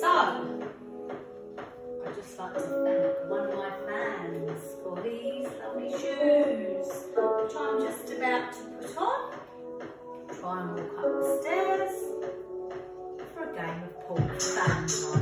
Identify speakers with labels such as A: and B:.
A: So, I'd just like to thank one of my fans for these lovely shoes, which I'm just about to put on. Try and walk up the stairs for a game of pool